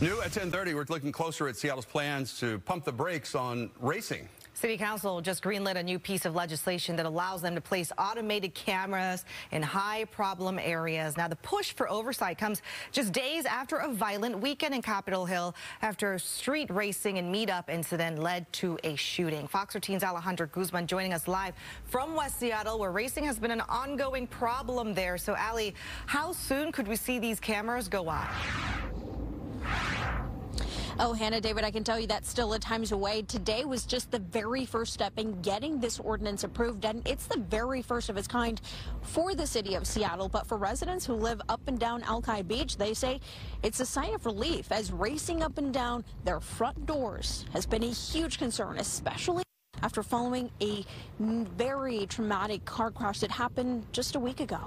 New at 10:30, we're looking closer at Seattle's plans to pump the brakes on racing. City Council just greenlit a new piece of legislation that allows them to place automated cameras in high problem areas. Now, the push for oversight comes just days after a violent weekend in Capitol Hill after a street racing and meetup incident led to a shooting. Fox 13's Alejandra Guzman joining us live from West Seattle, where racing has been an ongoing problem there. So, Ali, how soon could we see these cameras go up? Oh, Hannah, David, I can tell you that's still a times away. Today was just the very first step in getting this ordinance approved, and it's the very first of its kind for the city of Seattle. But for residents who live up and down Alki Beach, they say it's a sign of relief as racing up and down their front doors has been a huge concern, especially after following a very traumatic car crash that happened just a week ago.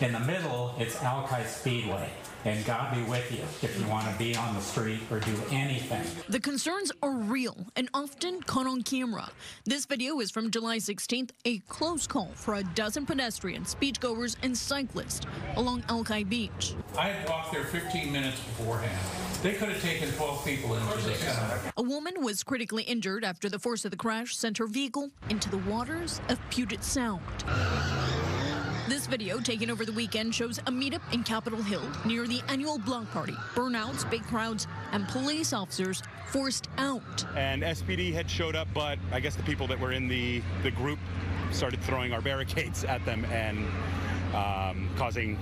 In the middle, it's Alki Speedway. And God be with you if you want to be on the street or do anything. The concerns are real and often caught on camera. This video is from July 16th, a close call for a dozen pedestrians, beachgoers, and cyclists along Alki Beach. I had walked there 15 minutes beforehand. They could have taken 12 people in for this. A woman was critically injured after the force of the crash sent her vehicle into the waters of Puget Sound. This video taken over the weekend shows a meetup in Capitol Hill near the annual block party. Burnouts, big crowds, and police officers forced out. And SPD had showed up, but I guess the people that were in the, the group started throwing our barricades at them and um, causing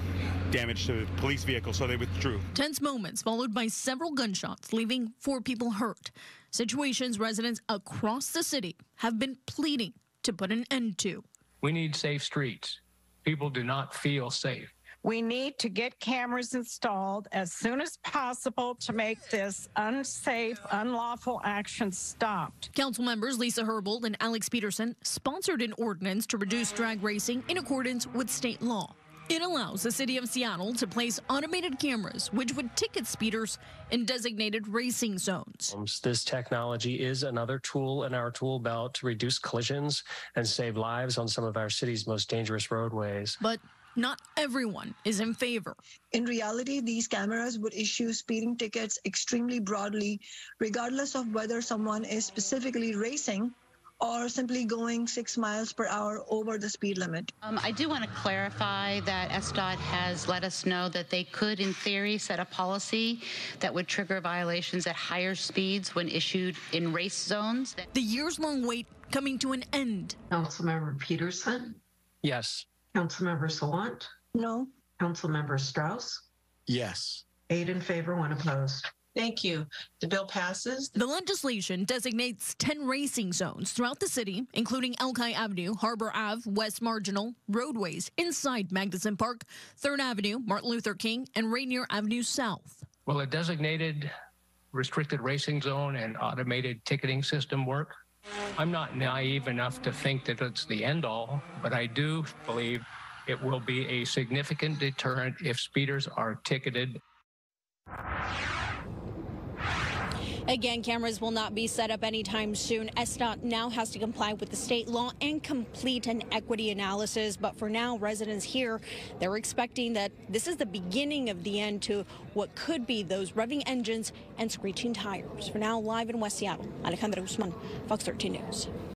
damage to police vehicles, so they withdrew. Tense moments followed by several gunshots, leaving four people hurt. Situations residents across the city have been pleading to put an end to. We need safe streets. People do not feel safe. We need to get cameras installed as soon as possible to make this unsafe, unlawful action stopped. Council members Lisa Herbold and Alex Pedersen sponsored an ordinance to reduce drag racing in accordance with state law. It allows the city of Seattle to place automated cameras, which would ticket speeders in designated racing zones. This technology is another tool in our tool belt to reduce collisions and save lives on some of our city's most dangerous roadways. But not everyone is in favor. In reality, these cameras would issue speeding tickets extremely broadly, regardless of whether someone is specifically racing or simply going six miles per hour over the speed limit. Um, I do want to clarify that SDOT has let us know that they could, in theory, set a policy that would trigger violations at higher speeds when issued in race zones. The years long wait coming to an end. Councilmember Pedersen? Yes. Councilmember Sawant? No. Councilmember Strauss? Yes. Eight in favor, one opposed. Thank you. The bill passes. The legislation designates 10 racing zones throughout the city, including Alki Avenue, Harbor Ave, West Marginal, roadways inside Magnuson Park, 3rd Avenue, Martin Luther King, and Rainier Avenue South. Will a designated restricted racing zone and automated ticketing system work? I'm not naive enough to think that it's the end all, but I do believe it will be a significant deterrent if speeders are ticketed. Again, cameras will not be set up anytime soon. SDOT now has to comply with the state law and complete an equity analysis. But for now, residents here, they're expecting that this is the beginning of the end to what could be those revving engines and screeching tires. For now, live in West Seattle, Alejandra Guzman, Fox 13 News.